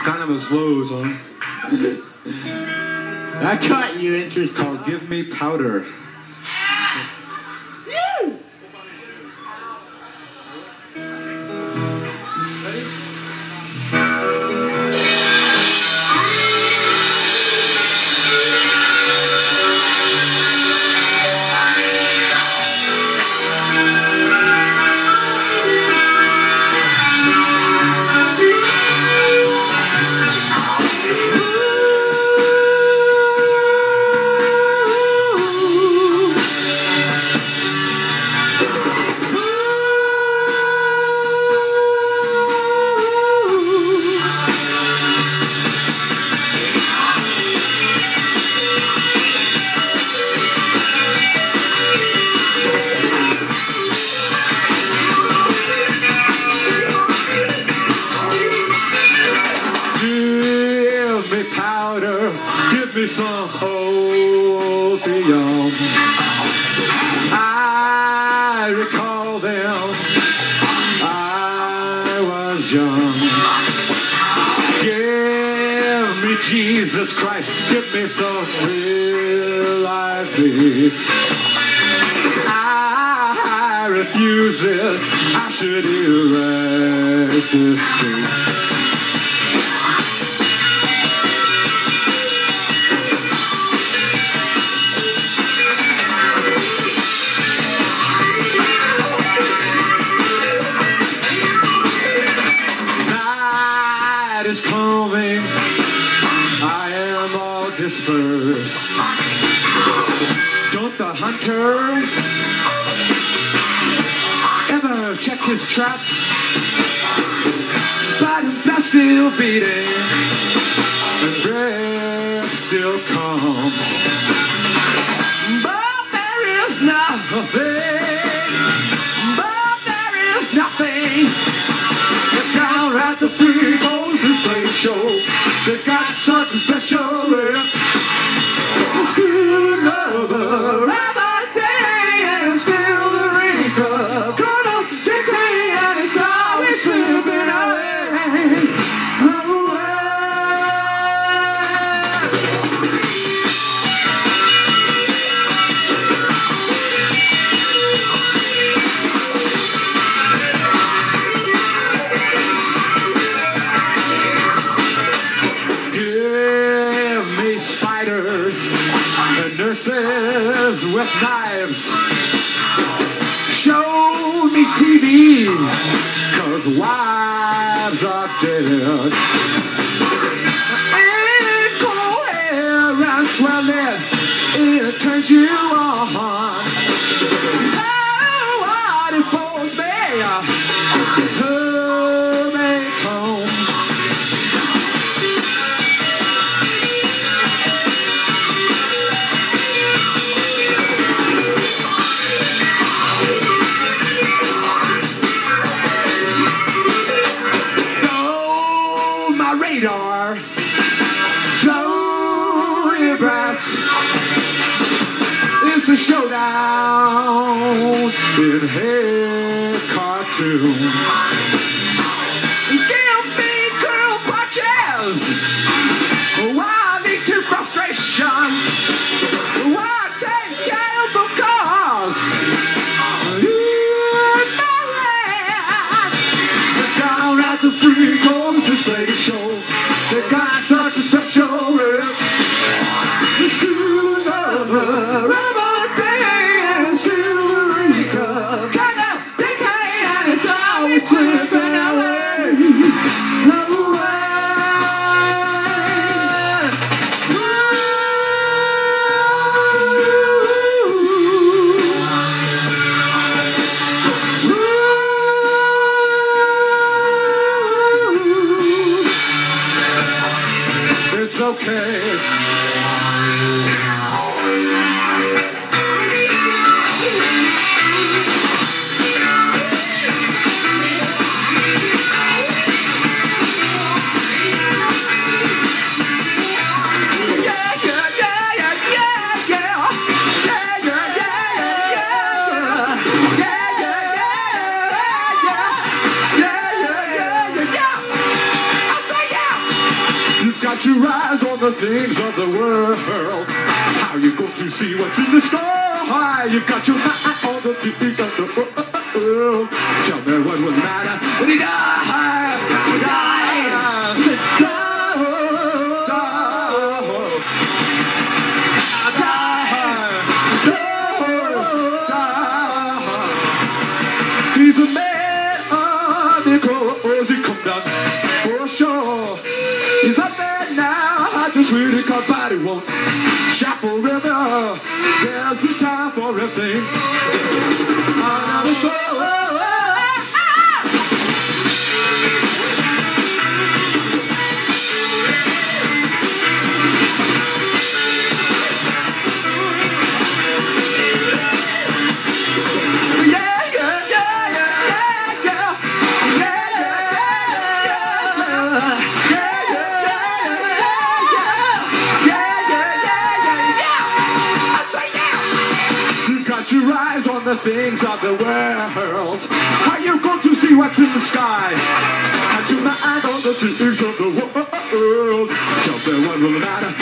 It's kind of a slow song That got you interested. called "Give Me Powder." Some opium. I recall them. I was young. Give me Jesus Christ, give me some real life beat. I refuse it. I should erase this. Night is coming. I am all dispersed. Don't the hunter ever check his trap? But I'm still beating, and breath still comes. But there is nothing. But there is nothing. Show, they got such a special rip. Still another nurses with knives. Show me TV, cause wives are dead. Incoherence, well then, it turns you on. It pulls me, radar. Go your brats. It's a showdown in head cartoon. Got your eyes on the things of the world. How you going to see what's in the sky? You've got your eye on the things of the world. Tell me what will matter when you die. Die. Say, die. Die. He's a man of the clothes, he come down for sure. Forever. There's a time for everything. got your eyes on the things of the world. How you going to see what's in the sky? Got your mind on the things of the world. Don't one what will matter.